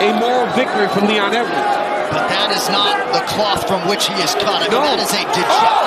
a moral victory from Leon Edwards. But that is not the cloth from which he is cut. I mean, no. that is a dejected